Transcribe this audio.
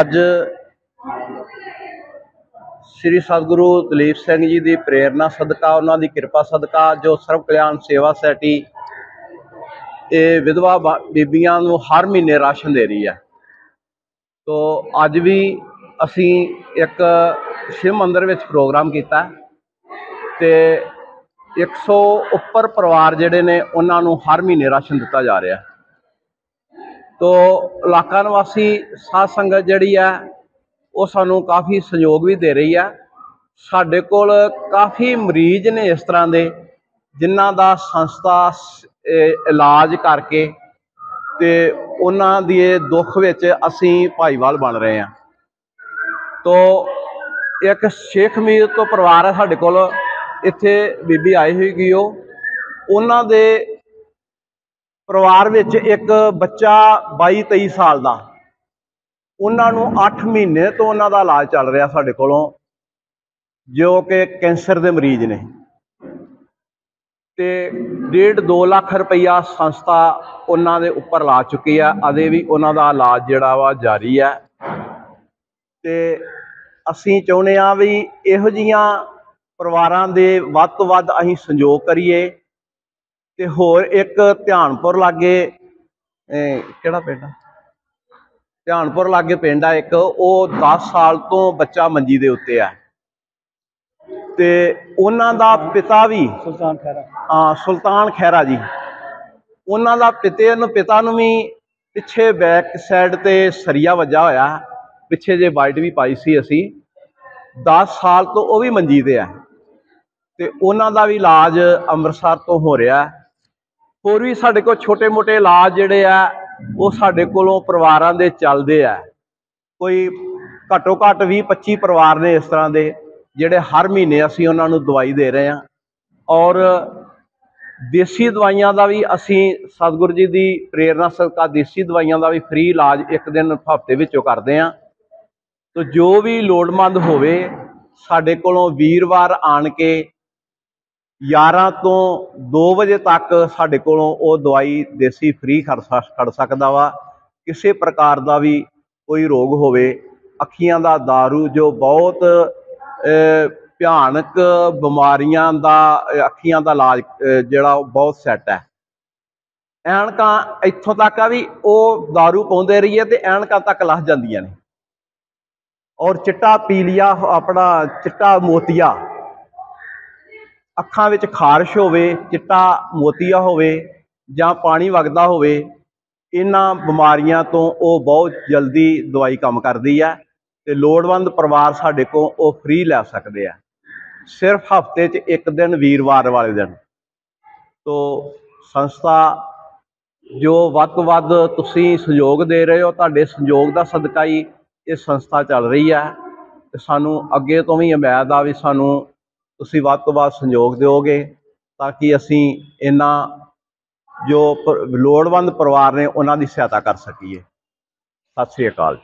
ਅੱਜ ਸ੍ਰੀ ਸਤਿਗੁਰੂ ਦਲੀਪ ਸਿੰਘ ਜੀ ਦੀ ਪ੍ਰੇਰਣਾ ਸਦਕਾ, ਉਹਨਾਂ ਦੀ ਕਿਰਪਾ ਸਦਕਾ, ਜੋ ਸਰਵ ਕਲਿਆਣ ਸੇਵਾ ਸੈਟੀ ਇਹ ਵਿਧਵਾ ਬਾ- ਬੀਬੀਆਂ ਨੂੰ ਹਰ ਮਹੀਨੇ ਰਾਸ਼ਨ ਦੇ ਰਹੀ ਹੈ। ਤੋ ਅੱਜ ਵੀ ਅਸੀਂ ਇੱਕ ਸ਼ਿਵ ਮੰਦਿਰ ਵਿੱਚ ਪ੍ਰੋਗਰਾਮ ਕੀਤਾ ਤੇ 100 ਉੱਪਰ ਪਰਿਵਾਰ ਜਿਹੜੇ ਨੇ, ਉਹਨਾਂ ਨੂੰ ਹਰ ਮਹੀਨੇ ਰਾਸ਼ਨ ਦਿੱਤਾ ਜਾ ਰਿਹਾ। ਤੋ ਇਲਾਕਾ ਨਿਵਾਸੀ ਸਾਧ ਸੰਗਤ ਜਿਹੜੀ ਹੈ ਉਹ ਸਾਨੂੰ ਕਾਫੀ ਸਹਿਯੋਗ ਵੀ ਦੇ ਰਹੀ ਹੈ ਸਾਡੇ ਕੋਲ ਕਾਫੀ ਮਰੀਜ਼ ਨੇ ਇਸ ਤਰ੍ਹਾਂ ਦੇ, ਜਿਨ੍ਹਾਂ ਦਾ ਸੰਸਥਾ ਇਲਾਜ ਕਰਕੇ ਤੇ ਉਹਨਾਂ ਦੀ ਇਹ ਦੁੱਖ ਵਿੱਚ ਅਸੀਂ ਭਾਈਵਾਲ ਬਣ ਰਹੇ ਹਾਂ ਤੋ ਇੱਕ ਸ਼ੇਖ ਮੀਰ ਤੋਂ ਪਰਿਵਾਰ ਹੈ ਸਾਡੇ ਕੋਲ, ਇੱਥੇ ਬੀਬੀ ਆਈ ਹੋਈ ਗਈ ਉਹ। ਉਹਨਾਂ ਦੇ ਪਰਿਵਾਰ ਵਿੱਚ ਇੱਕ ਬੱਚਾ 22 23 ਸਾਲ ਦਾ। ਉਹਨਾਂ ਨੂੰ 8 ਮਹੀਨੇ ਤੋਂ ਉਹਨਾਂ ਦਾ ਇਲਾਜ ਚੱਲ ਰਿਹਾ ਸਾਡੇ ਕੋਲੋਂ, ਜੋ ਕਿ ਕੈਂਸਰ ਦੇ ਮਰੀਜ਼ ਨੇ। ਤੇ 1.5 2 ਲੱਖ ਰੁਪਈਆ ਸੰਸਥਾ ਉਹਨਾਂ ਦੇ ਉੱਪਰ ਲਾ ਚੁੱਕੀ ਆ। ਅਦੇ ਵੀ ਉਹਨਾਂ ਦਾ ਇਲਾਜ ਜਿਹੜਾ ਵਾ ਜਾਰੀ ਹੈ ਤੇ ਅਸੀਂ ਚਾਹੁੰਦੇ ਆ ਵੀ ਇਹੋ ਜੀਆਂ ਪਰਿਵਾਰਾਂ ਦੇ ਵੱਧ ਤੋਂ ਵੱਧ ਅਸੀਂ ਸੰਯੋਗ ਕਰੀਏ। ਤੇ ਹੋਰ ਇੱਕ ਧਿਆਨਪੁਰ ਲਾਗੇ ਕਿਹੜਾ ਪਿੰਡ ਆ? ਧਿਆਨਪੁਰ ਲਾਗੇ ਪਿੰਡ ਆ ਇੱਕ ਉਹ 10 ਸਾਲ ਤੋਂ ਬੱਚਾ ਮੰਜੀ ਦੇ ਉੱਤੇ ਆ। ਤੇ ਉਹਨਾਂ ਦਾ ਪਿਤਾ ਵੀ ਸੁਲਤਾਨ ਖੈਰਾ ਹਾਂ ਸੁਲਤਾਨ ਖੈਰਾ ਜੀ। ਉਹਨਾਂ ਦਾ ਪਿਤੇ ਨੂੰ ਪਿਤਾ ਨੂੰ ਵੀ ਪਿੱਛੇ ਬੈਕ ਸਾਈਡ ਤੇ ਸਰੀਆ ਵੱਜਾ ਹੋਇਆ। ਪਿੱਛੇ ਜੇ ਵਾਈਟ ਵੀ ਪਾਈ ਸੀ ਅਸੀਂ। 10 ਸਾਲ ਤੋਂ ਉਹ ਵੀ ਮੰਜੀ ਤੇ ਆ। ਤੇ ਉਹਨਾਂ ਦਾ ਵੀ ਇਲਾਜ ਅੰਮ੍ਰਿਤਸਰ ਤੋਂ ਹੋ ਰਿਹਾ। ਹੋਰ ਵੀ ਸਾਡੇ ਕੋਲ ਛੋਟੇ-ਮੋਟੇ ਇਲਾਜ ਜਿਹੜੇ ਆ, ਉਹ ਸਾਡੇ ਕੋਲੋਂ ਪਰਿਵਾਰਾਂ ਦੇ ਚੱਲਦੇ ਆ। ਕੋਈ ਘੱਟੋ ਘੱਟ 20 25 ਪਰਿਵਾਰ ਨੇ ਇਸ ਤਰ੍ਹਾਂ ਦੇ, ਜਿਹੜੇ ਹਰ ਮਹੀਨੇ ਅਸੀਂ ਉਹਨਾਂ ਨੂੰ ਦਵਾਈ ਦੇ ਰਹੇ ਹਾਂ ਔਰ ਦੇਸੀ ਦਵਾਈਆਂ ਦਾ ਵੀ ਅਸੀਂ ਸਤਿਗੁਰੂ ਜੀ ਦੀ ਪ੍ਰੇਰਣਾ ਸਦਕਾ ਦੇਸੀ ਦਵਾਈਆਂ ਦਾ ਵੀ ਫ੍ਰੀ ਇਲਾਜ ਇੱਕ ਦਿਨ ਹਫ਼ਤੇ ਵਿੱਚੋਂ ਕਰਦੇ ਹਾਂ ਤੋ ਜੋ ਵੀ ਲੋੜਮੰਦ ਹੋਵੇ, ਸਾਡੇ ਕੋਲੋਂ ਵੀਰਵਾਰ ਆਣ ਕੇ 11 ਤੋਂ 2 ਵਜੇ ਤੱਕ ਸਾਡੇ ਕੋਲੋਂ ਉਹ ਦਵਾਈ ਦੇਸੀ ਫ੍ਰੀ ਖੜ ਸਕ- ਖੜ ਸਕਦਾ ਵਾ ਕਿਸੇ ਪ੍ਰਕਾਰ ਦਾ ਵੀ ਕੋਈ ਰੋਗ ਹੋਵੇ ਅੱਖੀਆਂ ਦਾ दारू ਜੋ ਬਹੁਤ ਅਹ, ਭਿਆਨਕ ਬਿਮਾਰੀਆਂ ਦਾ ਅਹ, ਅੱਖੀਆਂ ਦਾ ਇਲਾਜ ਅਹ, ਜਿਹੜਾ ਉਹ ਬਹੁਤ ਸੈੱਟ ਹੈ ਐਨਕਾਂ ਇੱਥੋਂ ਤੱਕ ਆ ਵੀ ਉਹ दारू ਪਾਉਂਦੇ ਰਹੀਏ ਤੇ ਐਨਕਾਂ ਤੱਕ ਲੱਥ ਜਾਂਦੀਆਂ ਨੇ ਔਰ ਚਿੱਟਾ ਪੀਲੀਆ ਆਪਣਾ ਚਿੱਟਾ ਮੋਤੀਆ ਅੱਖਾਂ ਵਿੱਚ ਖਾਰਸ਼ ਹੋਵੇ, ਚਿੱਟਾ ਮੋਤੀਆ ਹੋਵੇ ਜਾਂ ਪਾਣੀ ਵਗਦਾ ਹੋਵੇ, ਇਹਨਾਂ ਬਿਮਾਰੀਆਂ ਤੋਂ ਉਹ ਬਹੁਤ ਜਲਦੀ ਦਵਾਈ ਕੰਮ ਕਰਦੀ ਹੈ ਤੇ ਲੋੜਵੰਦ ਪਰਿਵਾਰ ਸਾਡੇ ਕੋਲ ਉਹ ਫ੍ਰੀ ਲੈ ਸਕਦੇ ਆ। ਸਿਰਫ ਹਫ਼ਤੇ 'ਚ ਇੱਕ ਦਿਨ ਵੀਰਵਾਰ ਵਾਲੇ ਦਿਨ। ਤੋ ਸੰਸਥਾ, ਜੋ ਵੱਧ ਤੋਂ ਵੱਧ ਤੁਸੀਂ ਸਹਿਯੋਗ ਦੇ ਰਹੇ ਹੋ, ਤੁਹਾਡੇ ਸਹਿਯੋਗ ਦਾ ਸਦਕਾ ਹੀ ਇਹ ਸੰਸਥਾ ਚੱਲ ਰਹੀ ਹੈ। ਤੇ ਸਾਨੂੰ ਅੱਗੇ ਤੋਂ ਵੀ ਉਮੀਦ ਆ ਵੀ ਸਾਨੂੰ ਤੁਸੀਂ ਵੱਧ ਤੋਂ ਵੱਧ ਸੰਯੋਗ ਦਿਓਗੇ ਤਾਂ ਕਿ ਅਸੀਂ ਇਹਨਾਂ ਜੋ ਲੋੜਵੰਦ ਪਰਿਵਾਰ ਨੇ ਉਹਨਾਂ ਦੀ ਸਹਾਇਤਾ ਕਰ ਸਕੀਏ। ਸਤਿ ਸ੍ਰੀ ਅਕਾਲ